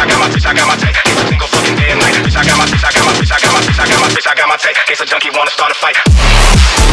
I got my bitch, I got my take. Case a single fucking day and night. Bitch, I got my bitch, I got my bitch, I got my bitch, I got my bitch, I got my take. Case a junkie wanna start a fight.